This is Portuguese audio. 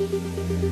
Música